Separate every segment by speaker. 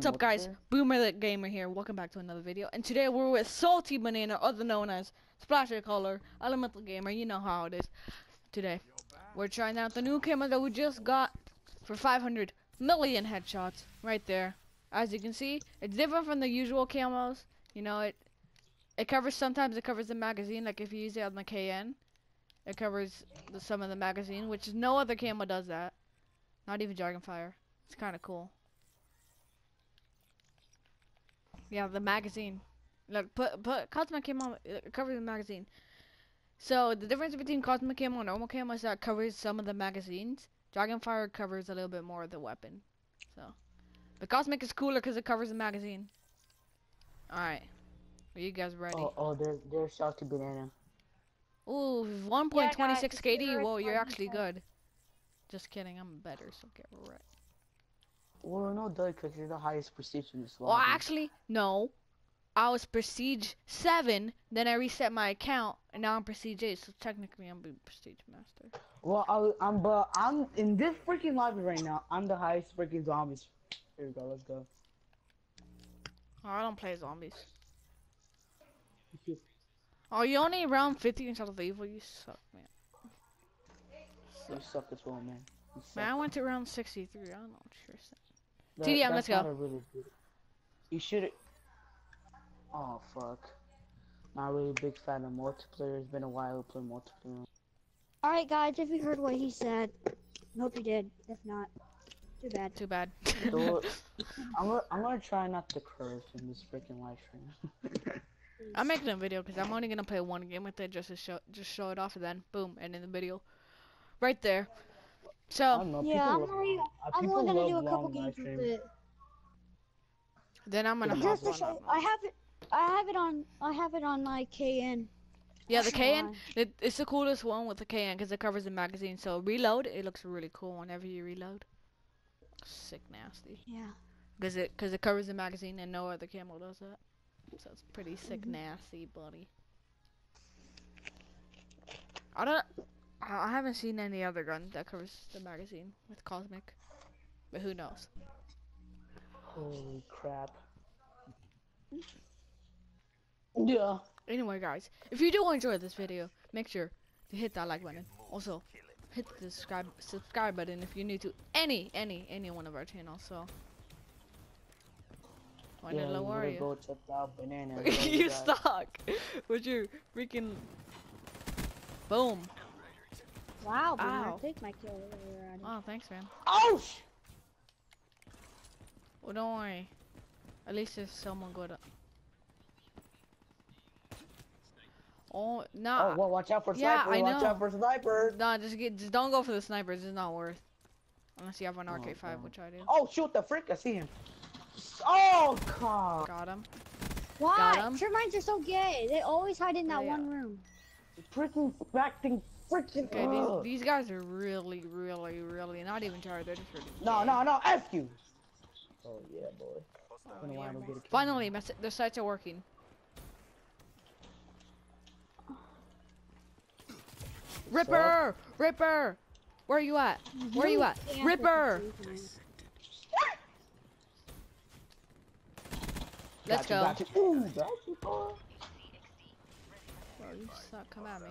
Speaker 1: what's up guys? Boomer the Gamer here. Welcome back to another video. And today we're with Salty Banana, other known as Splasher Color, Elemental Gamer. You know how it is. Today, we're trying out the new camo that we just got for 500 million headshots. Right there. As you can see, it's different from the usual camos. You know, it it covers, sometimes it covers the magazine, like if you use it on the KN. It covers the, some of the magazine, which no other camo does that. Not even Dragonfire. It's kind of cool. Yeah, the magazine. Look, put put Cosmic Camo uh, covers the magazine. So the difference between Cosmic Camo and normal camo is that it covers some of the magazines. Dragonfire covers a little bit more of the weapon. So, the Cosmic is cooler because it covers the magazine. All right, are you guys ready?
Speaker 2: Oh, oh, there's there's salty banana.
Speaker 1: Ooh, 1.26 KD. Whoa, you're actually good. Just kidding, I'm better, so get right.
Speaker 2: Well, no, duh, because you're the highest prestige in this
Speaker 1: lobby. Well, actually, no. I was prestige 7, then I reset my account, and now I'm prestige 8, so technically I'm prestige master.
Speaker 2: Well, I, am but I'm in this freaking lobby right now. I'm the highest freaking zombies. Here we go, let's go.
Speaker 1: Oh, I don't play zombies. oh, you only around 50 instead of evil, you suck, man.
Speaker 2: You suck as well, man.
Speaker 1: Man, I went to round 63, I don't know what you're saying. That, TDM, let's go.
Speaker 2: Really you should. Oh fuck. Not really a big fan of multiplayer. It's been a while to play multiplayer.
Speaker 3: Alright guys, if you heard what he said, I hope you did. If not, too bad.
Speaker 1: Too bad.
Speaker 2: so, I'm, gonna, I'm gonna try not to curse in this freaking live stream.
Speaker 1: I'm making a video because I'm only gonna play one game with it just to show just show it off and then boom and in the video, right there. So
Speaker 3: know, yeah, I'm only, I'm only gonna do a couple games with it.
Speaker 1: Then I'm gonna
Speaker 3: just to show. I have it. I have it on. I have it on my KN.
Speaker 1: Yeah, the KN. It, it's the coolest one with the KN because it covers the magazine. So reload, it looks really cool whenever you reload. Sick nasty.
Speaker 3: Yeah.
Speaker 1: Because it because it covers the magazine and no other camo does that. So it's pretty sick mm -hmm. nasty, buddy. I don't. I haven't seen any other gun that covers the magazine with Cosmic. But who knows?
Speaker 2: Holy crap. Yeah.
Speaker 1: Anyway, guys, if you do enjoy this video, make sure to hit that like button. Also, hit the subscribe subscribe button if you're new to any any any one of our channels. So.
Speaker 2: Why yeah, low are you? Go check out banana.
Speaker 1: you suck with your freaking boom.
Speaker 3: Wow, Ow. take my kill already.
Speaker 1: Oh, thanks, man.
Speaker 2: Oh!
Speaker 1: Well, don't worry. At least there's someone good. Oh, nah.
Speaker 2: Oh, well, watch out for yeah, sniper. I watch know. out for sniper.
Speaker 1: Nah, just get, just don't go for the snipers. It's not worth. Unless you have an oh, RK5, God. which I do.
Speaker 2: Oh, shoot the frick! I see him. Oh, God.
Speaker 1: Got him.
Speaker 3: Why? Got him. Sure, mines are so gay. They always hide in that yeah. one room.
Speaker 2: Freaking acting freaking.
Speaker 1: Okay, these, these, guys are really, really, really not even tired. They're just really.
Speaker 2: No, no, no. F you. Oh yeah, boy. Oh,
Speaker 1: yeah, Finally, the sights are working. Ripper! Ripper! Where are you at? Where are you at? Ripper! Let's go. Ooh, oh, you suck. Come at me.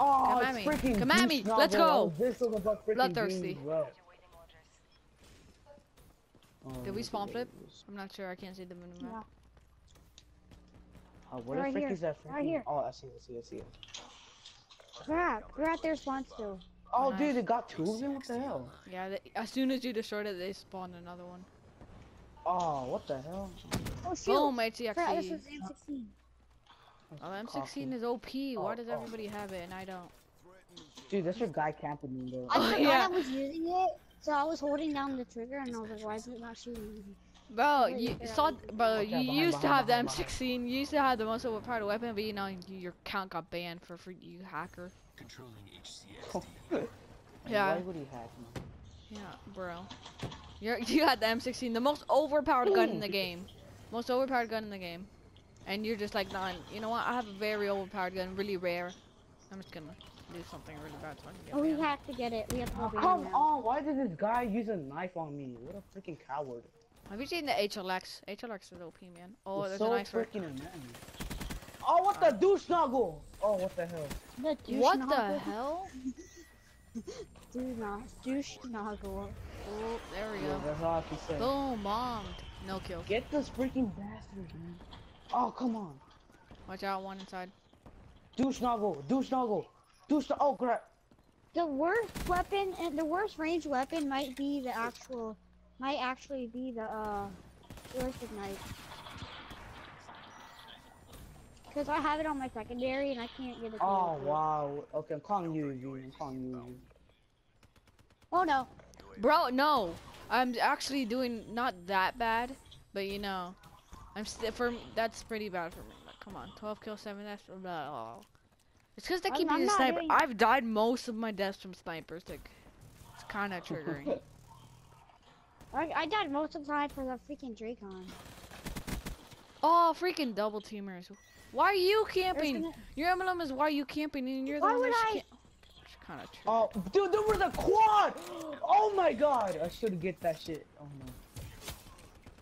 Speaker 2: Oh, Come at me.
Speaker 1: Come at me. Let's go. Bloodthirsty. Oh, Did we spawn flip? I'm not sure. I can't see the minimap. Yeah.
Speaker 2: Uh, oh, where right the frick is that? Freaking... Right here. Oh, I see. it, I see. I see.
Speaker 3: Crap. We're at their spawn still.
Speaker 2: Oh, nice. dude, they got two of them. What the hell?
Speaker 1: Yeah. They, as soon as you destroyed it, they spawned another one.
Speaker 2: Oh, what the hell?
Speaker 3: Oh, shoot.
Speaker 1: Boom, HCXD. Crap, this was M16. Oh, M16 is OP. Oh, Why does oh. everybody have it and I don't?
Speaker 2: Dude, that's your guy camping me though.
Speaker 3: Oh, I forgot yeah. I was using it, so I was holding down the trigger and I was like, why is it not shooting
Speaker 1: Bro, you saw, bro, you behind, used behind, to have behind, the M16. You used to have the most overpowered weapon, but you know your account got banned for for you hacker. Controlling HCS. yeah.
Speaker 2: Why would he hack me?
Speaker 1: Yeah, bro. You're, you had the M16, the most overpowered gun in the game. Most overpowered gun in the game. And you're just like, nah, you know what? I have a very overpowered gun, really rare. I'm just gonna do something really bad so I can get
Speaker 3: Oh, we have to get it. We have to
Speaker 2: oh, Come on, why did this guy use a knife on me? What a freaking coward.
Speaker 1: Have you seen the HLX? HLX is OP, man. Oh,
Speaker 2: It's
Speaker 1: there's
Speaker 2: so
Speaker 1: an iceberg.
Speaker 2: freaking annoying. Oh, what the douche snuggle? Oh, what the hell?
Speaker 3: The douche
Speaker 1: What the hell?
Speaker 3: Do not douche nozzle.
Speaker 1: Oh, there we
Speaker 2: Yeah,
Speaker 1: go.
Speaker 2: that's all I can say.
Speaker 1: Boom, bombed. No kills.
Speaker 2: Get this freaking bastard, man. Oh, come on.
Speaker 1: Watch out, one inside.
Speaker 2: Douche snuggle, douche snuggle, douche. snu- Oh, crap.
Speaker 3: The worst weapon and the worst ranged weapon might be the actual, might actually be the uh, Earth Ignite. Because I have it on my secondary and I can't get it.
Speaker 2: Oh,
Speaker 3: work.
Speaker 2: wow. Okay, I'm calling you, you. I'm calling you, you.
Speaker 3: Oh no.
Speaker 1: Bro, no. I'm actually doing not that bad, but you know, I'm still for that's pretty bad for me. Like, come on, 12 kills, seven deaths. Blah, blah. It's because they keep
Speaker 3: I'm
Speaker 1: using sniper.
Speaker 3: doing-
Speaker 1: I've died most of my deaths from snipers. Like, it's kind of triggering.
Speaker 3: I, I died most of the time for the freaking Drakon.
Speaker 1: oh, freaking double teamers. Why are you camping?
Speaker 3: gonna-
Speaker 1: Your emblem is why are you camping, and you're the
Speaker 3: Why
Speaker 1: one
Speaker 3: would
Speaker 1: that's
Speaker 3: I-
Speaker 1: It's kind of true.
Speaker 2: Oh, dude, there was the quad! Oh my god! I should get that shit. Oh no.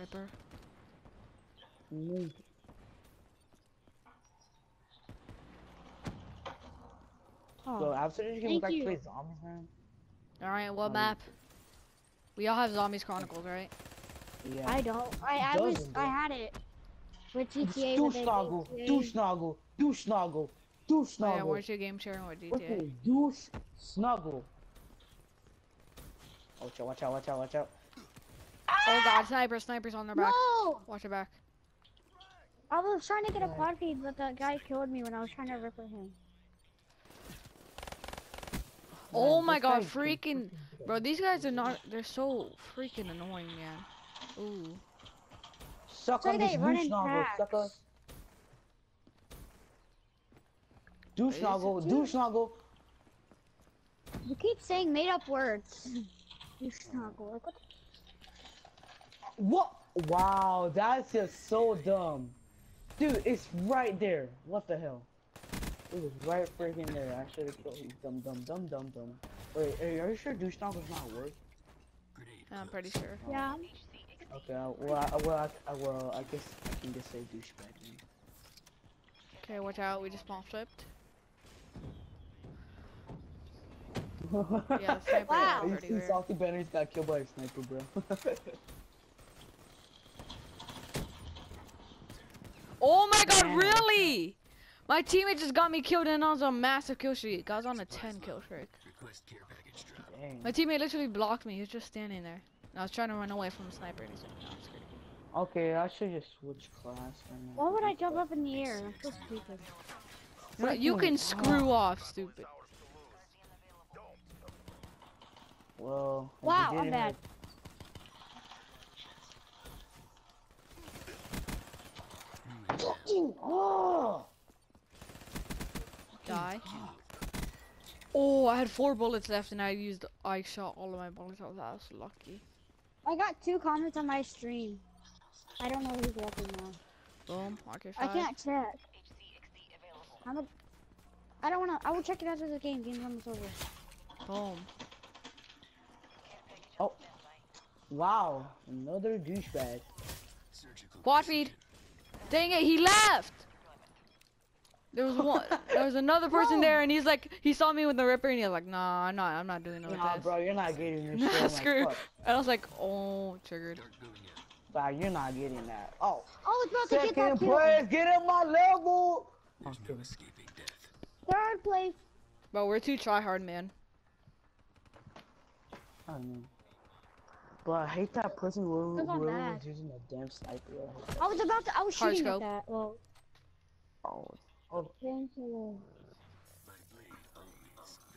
Speaker 1: Ripper.
Speaker 2: Bro,
Speaker 3: Oh.
Speaker 2: after this, you can
Speaker 3: Thank
Speaker 2: like
Speaker 3: you.
Speaker 2: play zombies, man.
Speaker 1: All right, what
Speaker 2: Um,
Speaker 1: map? We all have Zombies Chronicles, right?
Speaker 2: Yeah.
Speaker 3: I don't. I, I was.
Speaker 2: doesn't,
Speaker 3: I had it with GTA.
Speaker 2: Do
Speaker 3: when they
Speaker 2: snuggle,
Speaker 3: made
Speaker 2: do
Speaker 3: GTA.
Speaker 2: snuggle, do snuggle, do
Speaker 1: Oh, yeah,
Speaker 2: snuggle.
Speaker 1: where's your game sharing with GTA?
Speaker 2: Okay, do snuggle. Watch out, watch out, watch out, watch out.
Speaker 1: Oh god, sniper, snipers on their back.
Speaker 3: No!
Speaker 1: Watch your back.
Speaker 3: I was trying to get a
Speaker 2: Right.
Speaker 3: quad feed, but that guy killed me when I was trying to rip at him.
Speaker 1: Oh
Speaker 2: Man,
Speaker 1: my god, freaking bro, these guys are not they're so freaking annoying, man. Ooh.
Speaker 2: Suck
Speaker 3: Say
Speaker 2: on this
Speaker 3: they
Speaker 2: do
Speaker 3: run in
Speaker 2: snuggle, sucker.
Speaker 3: packs.
Speaker 2: Do
Speaker 1: Is it
Speaker 2: snuggle,
Speaker 1: too?
Speaker 2: do snuggle.
Speaker 3: You keep saying made up words. You snuggle. Like, What?
Speaker 2: Wow, that's just so dumb. Dude, it's right there. What the hell? It was right freaking there. I should have killed you. Dumb, dumb, dumb, dumb, dumb. Wait, are you, are you sure douche snuggle's not work?
Speaker 1: I'm pretty sure.
Speaker 3: yeah.
Speaker 2: Okay, uh, well, I, well, I, I, well, I guess I can just say douchebag.
Speaker 1: Okay, watch out, we just spawn flipped. Yeah, the sniper
Speaker 3: Wow.
Speaker 1: is
Speaker 2: You
Speaker 1: pretty
Speaker 2: see
Speaker 1: weird.
Speaker 2: Salty Banana got killed by a sniper, bro.
Speaker 1: Oh my god, really? My teammate just got me killed and I was on a massive kill streak. I was on a 10 kill streak. My teammate literally blocked me. He was just standing there. And I was trying to run away from the sniper and he's like, no, I'm.
Speaker 2: Okay, I should just switch class. right.
Speaker 3: Why would I jump up in the air? That's so stupid.
Speaker 1: No, You
Speaker 2: Freaking-
Speaker 1: can screw off, stupid.
Speaker 2: Well,
Speaker 3: Wow, I'm
Speaker 2: it,
Speaker 3: bad.
Speaker 2: Fucking- Oh!
Speaker 1: Die. Oh, I had four bullets left and I used, I shot all of my bullets. I was, I was lucky.
Speaker 3: I got two comments on my stream. I don't know who's watching now.
Speaker 1: Boom, RK5.
Speaker 3: I can't check. I'm a. I don't wanna. I will check it after the game. Game's almost over.
Speaker 1: Boom. Oh.
Speaker 2: Wow, another douchebag.
Speaker 1: Quad feed. Dang it, he left. There was one. there was another person
Speaker 3: No.
Speaker 1: there, and he's like, he saw me with the ripper, and he's like, Nah, I'm not. I'm not doing it with
Speaker 2: Nah,
Speaker 1: this.
Speaker 2: bro, you're not getting this
Speaker 1: Nah,
Speaker 2: shit. I'm like,
Speaker 1: screw.
Speaker 2: fuck.
Speaker 1: And I was like, Oh, triggered.
Speaker 2: Wow, you're not getting that. Oh,
Speaker 3: Oh, it's about to get
Speaker 2: second
Speaker 3: that kill.
Speaker 2: place, get in my level.
Speaker 4: There's no escaping death.
Speaker 3: Third place.
Speaker 1: But we're too try hard, man.
Speaker 2: I don't know. But I hate that person who,
Speaker 3: Because I'm
Speaker 2: who
Speaker 3: mad.
Speaker 2: was using a damn sniper. I.
Speaker 3: I was about to. I was
Speaker 1: Hard
Speaker 3: shooting
Speaker 1: scope.
Speaker 3: at that. Well,
Speaker 2: Oh, Oh.
Speaker 3: painkiller.
Speaker 4: My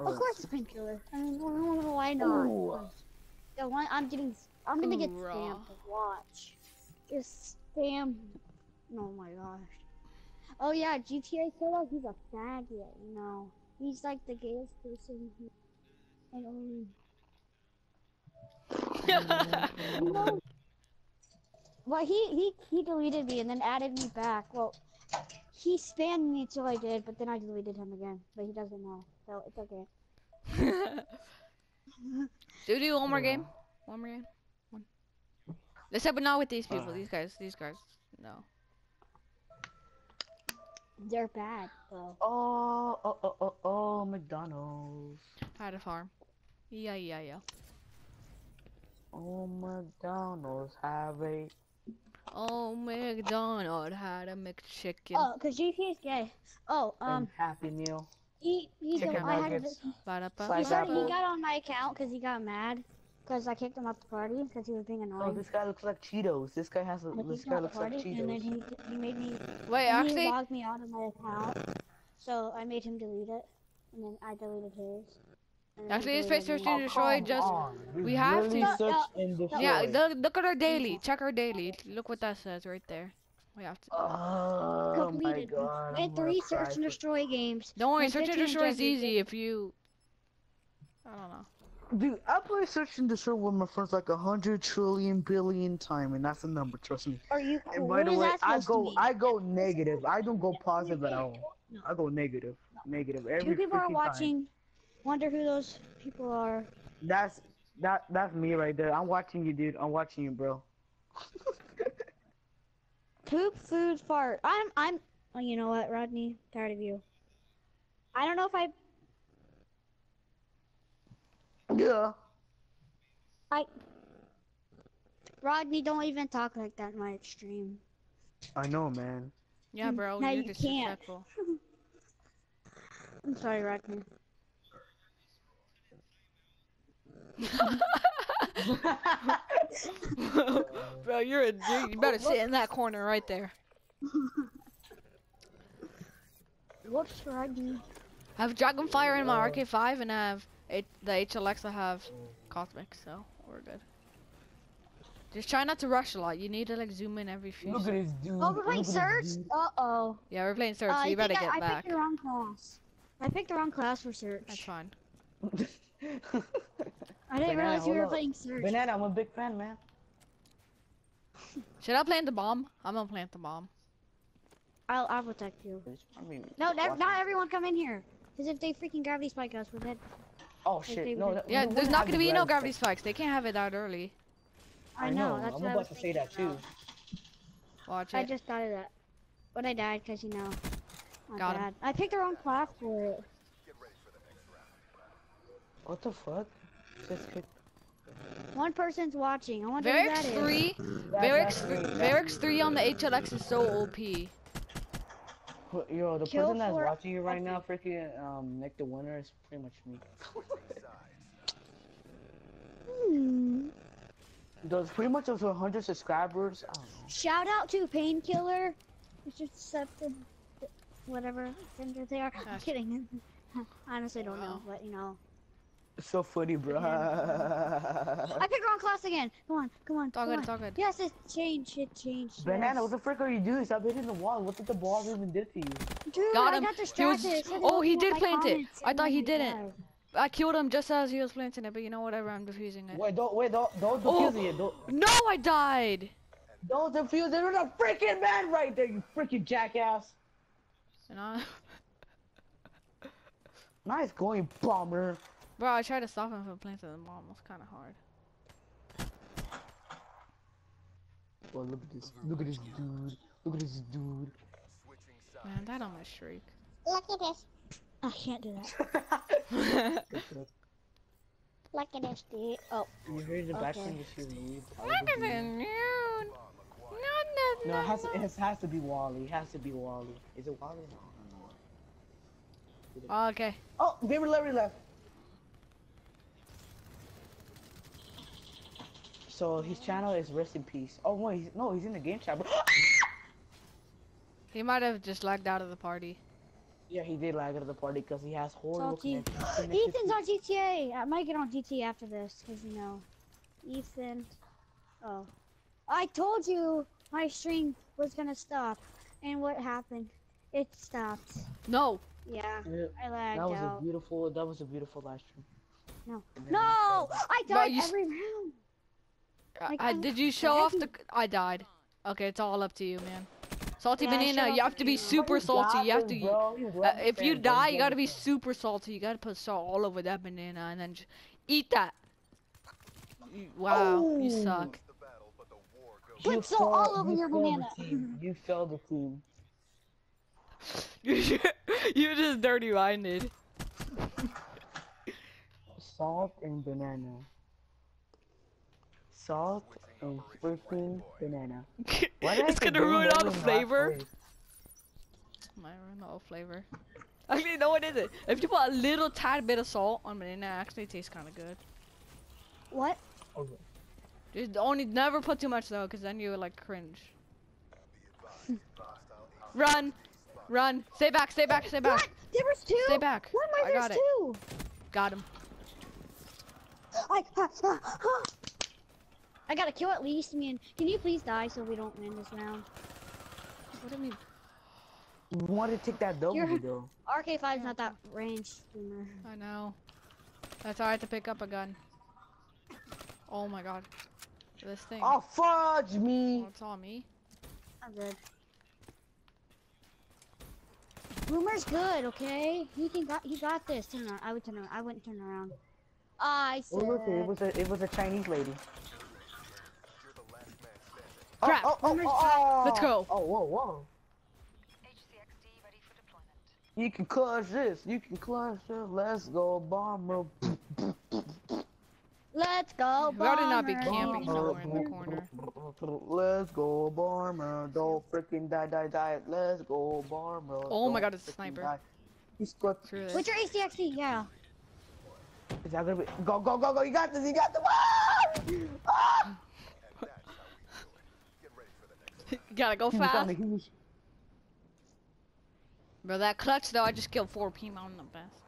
Speaker 2: oh.
Speaker 3: Of course, it's painkiller. I mean, why not?
Speaker 2: Ooh.
Speaker 3: The one I'm getting. I'm gonna get
Speaker 1: Hoorah.
Speaker 3: spammed. Watch. Just spam. Oh my gosh. Oh yeah, GTA Solo. He's a faggot. You know. He's like the gayest person. Who, and only. You know. Well, he he he deleted me and then added me back. Well, he spammed me till I did, but then I deleted him again. But he doesn't know, so it's okay.
Speaker 1: Do we do one more game? One more game? Except but not with these people.
Speaker 2: Uh.
Speaker 1: These guys. These guys. No.
Speaker 3: They're bad though.
Speaker 2: Oh, oh, oh, oh, oh, McDonald's.
Speaker 1: Had a farm. Yeah, yeah, yeah.
Speaker 2: Oh, McDonald's have a.
Speaker 1: Oh, McDonald had a McChicken.
Speaker 3: Oh, cause GTA is gay. Oh, um,
Speaker 2: Happy Meal.
Speaker 3: he he
Speaker 1: Chicken
Speaker 3: I had
Speaker 2: nuggets.
Speaker 3: he,
Speaker 1: Ba-da-ba-
Speaker 3: started, he got on my account because he got mad because I kicked him off the party because he was being annoying.
Speaker 2: Oh,
Speaker 3: annoying.
Speaker 2: this guy looks like Cheetos. This guy has a.
Speaker 3: I kicked
Speaker 2: This guy
Speaker 3: off the
Speaker 2: looks like
Speaker 3: party and then
Speaker 2: Cheetos.
Speaker 3: he he made me
Speaker 1: Wait,
Speaker 3: and
Speaker 1: actually,
Speaker 3: he logged me out of my account, so I made him delete it, and then I deleted his. And then he
Speaker 1: Actually, his
Speaker 3: deleted
Speaker 1: face
Speaker 3: me.
Speaker 1: to destroy just-
Speaker 2: on.
Speaker 1: we have
Speaker 2: really
Speaker 1: to-
Speaker 2: search
Speaker 3: No,
Speaker 2: and destroy.
Speaker 1: yeah. Look, look at our daily. Check our daily. Look what that says right there. We have to.
Speaker 2: Oh my
Speaker 3: completed.
Speaker 2: god.
Speaker 3: We
Speaker 2: I'm
Speaker 3: had
Speaker 2: gonna
Speaker 3: three search and
Speaker 2: for-
Speaker 3: destroy games.
Speaker 1: Don't worry, search and destroy is easy if you. I don't know.
Speaker 2: Dude, I play search and destroy with my friends like a hundred trillion billion time, and that's a number. Trust me.
Speaker 3: Are you?
Speaker 2: And by the way, I go. I go negative. I don't go positive at all.
Speaker 3: No.
Speaker 2: I go negative, negative every
Speaker 3: Two people are
Speaker 2: freaking time.
Speaker 3: Watching. Wonder who those people are.
Speaker 2: That's that. That's me right there. I'm watching you, dude. I'm watching you, bro.
Speaker 3: Poop, food, fart. I'm, I'm. Oh, you know what, Rodney? Tired of you. I don't know if I.
Speaker 2: Yeah. I.
Speaker 3: Rodney, don't even talk like that in my stream.
Speaker 2: I know, man.
Speaker 1: Yeah, bro.
Speaker 3: No,
Speaker 1: you're
Speaker 3: you can't. I'm sorry, Rodney.
Speaker 1: bro, you're a dude. You better sit in that corner right there.
Speaker 3: Whoops, Rodney.
Speaker 1: I have Dragonfire in my RK5 and I have it, the HLX I have Cosmic, so we're good. Just try not to rush a lot. You need to like zoom in every few.
Speaker 2: Look at
Speaker 1: seconds.
Speaker 2: this dude.
Speaker 3: Oh, we're playing
Speaker 2: Look at
Speaker 3: Search?
Speaker 2: this.
Speaker 3: Uh oh.
Speaker 1: Yeah, we're playing Search,
Speaker 3: Uh,
Speaker 1: so
Speaker 3: I
Speaker 1: you better
Speaker 3: think
Speaker 1: get
Speaker 3: I, I picked the wrong class. I picked the wrong class for Search.
Speaker 1: That's fine.
Speaker 3: I didn't
Speaker 2: Banana,
Speaker 3: realize you were
Speaker 2: up.
Speaker 3: playing Search.
Speaker 2: Banana, I'm a big fan, man.
Speaker 1: Should I plant the bomb? I'm gonna plant the bomb.
Speaker 3: I'll, I'll protect you.
Speaker 2: I mean,
Speaker 3: No, never, not everyone come in here. Because if they freaking gravity spike us, we're dead.
Speaker 2: Oh
Speaker 3: they
Speaker 2: shit! No,
Speaker 3: would-
Speaker 2: that-
Speaker 1: Yeah,
Speaker 2: we
Speaker 1: there's
Speaker 2: wouldn't
Speaker 1: gonna be no
Speaker 2: gravity
Speaker 1: gravity spikes. They can't have it that early.
Speaker 3: I,
Speaker 2: I
Speaker 3: know,
Speaker 2: know,
Speaker 3: that's
Speaker 2: I'm
Speaker 3: what I
Speaker 2: about
Speaker 3: was
Speaker 2: to say that
Speaker 3: thinking
Speaker 2: too.
Speaker 3: about.
Speaker 1: Watch
Speaker 3: I just thought of that. But I died because, you know, my
Speaker 1: Got him.
Speaker 3: I picked the wrong class for it.
Speaker 2: What the fuck? Just kick-
Speaker 3: One person's watching. I wonder who
Speaker 1: Varix
Speaker 3: that is.
Speaker 1: 3,
Speaker 2: That-
Speaker 1: Varix,
Speaker 2: that's
Speaker 1: Varix 3 on the HLX is so OP.
Speaker 2: Yo, the
Speaker 3: Kill
Speaker 2: person that's watching you right now, freaking um, Nick the winner is pretty much me.
Speaker 3: Hmm.
Speaker 2: Those pretty much those 100 subscribers. I don't know.
Speaker 3: Shout out to Painkiller. It's just accepted whatever gender they are. I'm kidding. I honestly don't know, but you know.
Speaker 2: It's so funny, bro.
Speaker 3: I picked wrong class again. Come on, come on,
Speaker 1: It's all
Speaker 3: come
Speaker 1: good,
Speaker 3: on.
Speaker 1: it's all good.
Speaker 3: Yes, it changed. It changed.
Speaker 2: Banana,
Speaker 3: yes.
Speaker 2: what the frick are you doing? Stop hitting the wall. What did the ball even do to you?
Speaker 3: Dude,
Speaker 1: Got
Speaker 3: I
Speaker 1: him.
Speaker 3: got
Speaker 1: He was-
Speaker 3: distracted.
Speaker 1: Oh, he did plant it. I thought he didn't.
Speaker 3: reply.
Speaker 1: I killed him just as he was planting it, but you know whatever, I'm defusing it.
Speaker 2: Wait, don't wait, don't don't
Speaker 1: Oh.
Speaker 2: defuse it. Don't
Speaker 1: No, I died!
Speaker 2: don't defuse it. There's a freaking man right there, you freaking jackass.
Speaker 1: And I,
Speaker 2: Nice going, bomber.
Speaker 1: Bro, I tried to stop him from planting the bomb. It was kind of hard.
Speaker 2: Oh, look at this. Look at this dude. Look at this dude.
Speaker 1: Man, that almost shriek.
Speaker 3: Look at this. Oh, I can't do that. Look at this, dude. Oh,
Speaker 2: you heard the back
Speaker 3: Okay.
Speaker 2: thing is here, dude.
Speaker 1: Look at the nude. No, no,
Speaker 2: No, it has,
Speaker 1: no.
Speaker 2: to, it has to be Wally. It has to be Wally. Is it Wally? No, no, no.
Speaker 1: Oh, okay.
Speaker 2: Oh, David Larry left. So his channel is Rest in Peace. Oh wait, he's, no, he's in the game chat. Bro.
Speaker 1: He might have just lagged out of the party.
Speaker 2: yeah, he did lag out of the party because he has horrible
Speaker 3: Salty.
Speaker 2: connection.
Speaker 3: Ethan's on GTA. I might get on GTA after this, because, you know, Ethan. Oh. I told you my stream was gonna stop. And what happened? It stopped.
Speaker 1: No.
Speaker 3: Yeah,
Speaker 2: Yeah,
Speaker 3: I lagged
Speaker 2: that was
Speaker 3: out.
Speaker 2: a beautiful. That was a beautiful live stream.
Speaker 3: No. No! I
Speaker 1: Bro,
Speaker 3: died
Speaker 1: you s-
Speaker 3: every round! Like,
Speaker 1: I,
Speaker 3: I'm
Speaker 1: did you show off the? I died. Okay, it's all up to you, man. Salty
Speaker 3: Yeah,
Speaker 1: banana, you have to be
Speaker 3: video.
Speaker 1: super salty. You have to.
Speaker 2: bro. You
Speaker 1: Uh, if you die, you gotta be super salty. You gotta put salt all over that banana and then just eat that. You- Wow, you
Speaker 2: Oh.
Speaker 1: suck.
Speaker 3: Put salt all over
Speaker 2: you
Speaker 3: your banana.
Speaker 2: You failed the team.
Speaker 1: You're just dirty minded.
Speaker 2: Salt and banana. Salt and freaking banana. Why did I
Speaker 1: it's gonna ruin all the
Speaker 2: in last
Speaker 1: flavor.
Speaker 2: place?
Speaker 1: Might ruin all flavor. Actually, no, what is it? If you put a little tad bit of salt on banana, it actually tastes kind of good.
Speaker 3: What?
Speaker 2: Okay.
Speaker 1: Just only never put too much though, because then you would like cringe. run, run, stay back, stay back, stay back,
Speaker 3: What? There was two.
Speaker 1: stay back.
Speaker 3: Why am I,
Speaker 1: I got
Speaker 3: there's
Speaker 1: it. Got him.
Speaker 3: I, ah, ah, ah. I gotta kill at least me and can you please die so we don't win this round?
Speaker 1: What do we?
Speaker 2: You want to take that W
Speaker 3: You're-
Speaker 2: though.
Speaker 3: RK5's not that range, boomer.
Speaker 1: I know. That's why I had to pick up a gun. Oh my god. This thing.
Speaker 2: Oh fudge me!
Speaker 1: Oh, it's on me.
Speaker 3: I'm good. Boomer's good, okay? He can got he got this. Turn around. I would turn around. I wouldn't turn around. I
Speaker 2: Oh,
Speaker 3: said.
Speaker 2: look, it was a it was a Chinese lady.
Speaker 1: Crap.
Speaker 2: Oh, oh, oh, oh,
Speaker 1: Let's go.
Speaker 2: Oh, whoa, whoa. HCXD ready for deployment. You can clutch this. You can clutch this. Let's go, bomber.
Speaker 3: Let's go, bomber.
Speaker 1: We oughta not be
Speaker 3: Bomber.
Speaker 1: camping somewhere in the corner.
Speaker 2: Let's go, bomber. Don't freaking die, die, die. Let's go, bomber.
Speaker 1: Oh my
Speaker 2: Don't
Speaker 1: God, it's a sniper.
Speaker 2: die. He's got.
Speaker 1: Screw this.
Speaker 3: What's your HCXD? Yeah.
Speaker 2: Is that gonna be? Go, go, go, go! You got this! You got the. Ah!
Speaker 1: You gotta go fast.
Speaker 2: on the heat.
Speaker 1: Bro, that clutch though, I just killed four people on the best.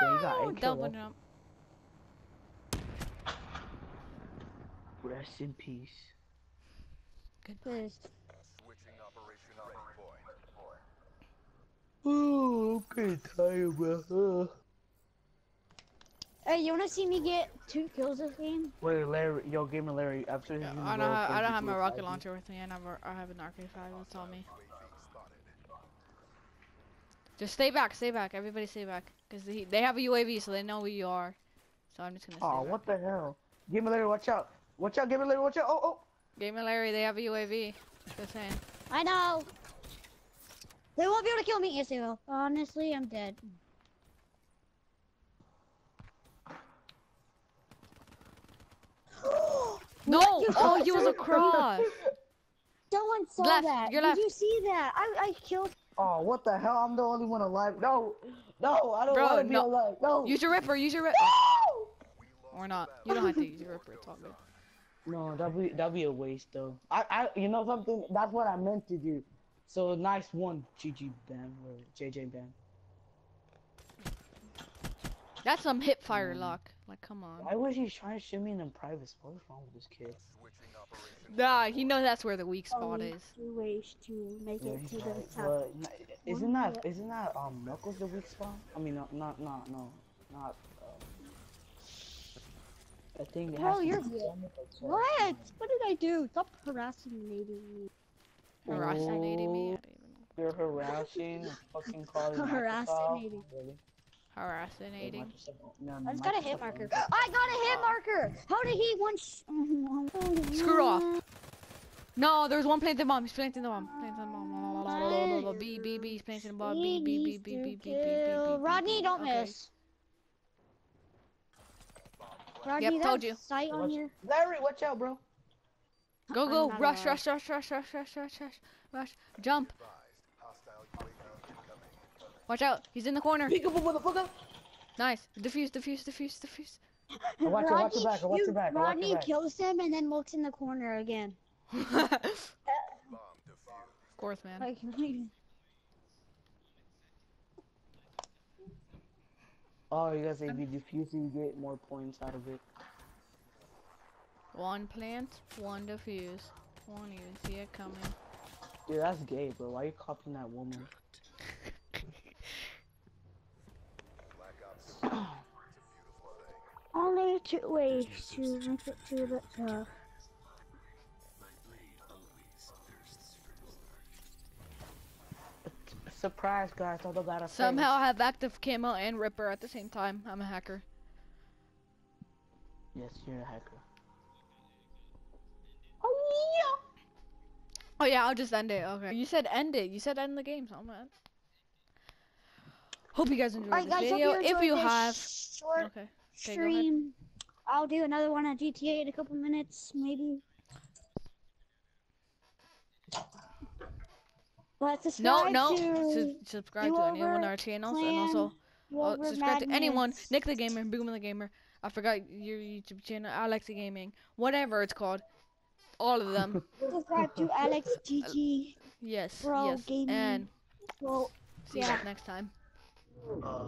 Speaker 2: Yeah, you got
Speaker 1: Woo!
Speaker 2: eight
Speaker 1: Double jump.
Speaker 2: Rest in peace.
Speaker 3: Good Please.
Speaker 2: Oh, I'm getting tired, bro.
Speaker 3: Hey, you wanna see me get two kills this game?
Speaker 2: Wait, Larry, yo, gamer Larry, after
Speaker 1: Yeah,
Speaker 2: this
Speaker 1: I don't have, I don't have my rocket launcher with me, and I have, a- I have an RK5. That's on me. Just stay back, stay back. Everybody stay back, cause they they have a UAV, so they know who you are. So I'm just gonna. Stay
Speaker 2: Oh, what the hell? Gamer Larry, watch out! Watch out, Gamer Larry, watch out! Oh, oh!
Speaker 1: Gamer Larry, they have a UAV. Just saying.
Speaker 3: I know. They won't be able to kill me. Yes, they will. Honestly, I'm dead.
Speaker 1: No! Oh,
Speaker 3: shot
Speaker 1: he was
Speaker 3: someone?
Speaker 1: across.
Speaker 3: Someone saw
Speaker 1: Left,
Speaker 3: that.
Speaker 1: your
Speaker 3: Did
Speaker 1: left.
Speaker 3: you see that? I I killed.
Speaker 2: Oh, what the hell? I'm the only one alive. No! No, I don't want to be
Speaker 1: no.
Speaker 2: alive. No!
Speaker 1: Use your Ripper. Use your Ripper.
Speaker 2: No! Oh.
Speaker 1: Or not. You don't have to use your Ripper. It's all good.
Speaker 2: No, that'd be that'd be a waste though. I I you know something? That's what I meant to do. So nice one, GG Bam or JJ Bam.
Speaker 1: That's some hip fire lock. Like, come on.
Speaker 2: Why was he trying to shoot me in a private spot? What's wrong with this kid?
Speaker 1: Nah, he knows that's where the weak spot
Speaker 3: only
Speaker 1: is.
Speaker 3: Two ways to make
Speaker 2: Yeah,
Speaker 3: it
Speaker 2: he's
Speaker 3: to the top.
Speaker 2: But isn't that isn't that um Knuckles the weak spot? I mean not not not no not. Um, I think. it
Speaker 3: Bro, you're
Speaker 2: be
Speaker 3: good.
Speaker 2: Sonic or something.
Speaker 3: What? What did I do? Stop harassing me.
Speaker 1: Harassing me. I don't even know.
Speaker 2: You're harassing, fucking calling
Speaker 3: Harassing
Speaker 2: Microsoft.
Speaker 3: lady.
Speaker 2: Really?
Speaker 1: Harassinating.
Speaker 3: I just got a hit marker. I got a hit marker. How did he once?
Speaker 1: Screw off. No, there's one planting the bomb. He's planting the bomb. Planting the bomb. B, B, B. He's planting the bomb. B,
Speaker 3: He
Speaker 1: B, B,
Speaker 3: needs
Speaker 1: B,
Speaker 3: to
Speaker 1: B, B, B, B,
Speaker 3: kill.
Speaker 1: B.
Speaker 3: Rodney, don't
Speaker 1: Okay.
Speaker 3: miss. Rodney,
Speaker 1: Yep, told
Speaker 3: that
Speaker 1: you.
Speaker 3: Sight on
Speaker 2: Watch-
Speaker 3: your.
Speaker 2: Larry, watch out, bro.
Speaker 1: Go,
Speaker 3: I'm
Speaker 1: go.
Speaker 3: not
Speaker 1: Rush,
Speaker 3: alive.
Speaker 1: rush, rush, rush, rush, rush, rush, rush, rush. Jump. Watch out. He's in the corner.
Speaker 2: Peekaboo, motherfucker.
Speaker 1: Nice. Diffuse, diffuse, diffuse, diffuse.
Speaker 2: I watch it, watch
Speaker 3: Rodney,
Speaker 2: your back, I watch
Speaker 3: you-
Speaker 2: your back, I watch
Speaker 3: Rodney
Speaker 2: your back.
Speaker 3: kills him and then looks in the corner again.
Speaker 1: of course, man.
Speaker 3: Like,
Speaker 2: Oh, you guys say if you defuse, you get more points out of it.
Speaker 1: One plant, one diffuse. Won't even see it coming.
Speaker 2: Dude, that's gay, bro. Why are you copying that woman?
Speaker 3: Only two ways to make it to the top.
Speaker 4: My blade always thirsts for blood.
Speaker 2: Surprise, guys! Although got a
Speaker 1: Somehow I have active camo and Ripper at the same time. I'm a hacker.
Speaker 2: Yes, you're a hacker.
Speaker 3: Oh yeah.
Speaker 1: Oh yeah, I'll just end it. Okay. You said end it. You said end the game, so I'm mad. Hope you guys enjoyed
Speaker 3: Alright,
Speaker 1: this
Speaker 3: guys, hope
Speaker 1: video.
Speaker 3: you
Speaker 1: if you
Speaker 3: this
Speaker 1: have,
Speaker 3: short
Speaker 1: okay. Okay, go ahead.
Speaker 3: stream. I'll do another one on GTA in a couple minutes, maybe. But
Speaker 1: No,
Speaker 3: subscribe
Speaker 1: no.
Speaker 3: to
Speaker 1: Su- subscribe to anyone
Speaker 3: on
Speaker 1: our channels, and also uh,
Speaker 3: Over
Speaker 1: subscribe to anyone. Nick the Gamer, Boom the Gamer. I forgot your YouTube channel, Alex the Gaming, whatever it's called. All of them.
Speaker 3: Subscribe to Alex GG.
Speaker 1: yes.
Speaker 3: Bro
Speaker 1: yes.
Speaker 3: Gaming.
Speaker 1: And
Speaker 3: Well,
Speaker 1: see you
Speaker 3: yeah.
Speaker 1: guys next time.
Speaker 4: Uh,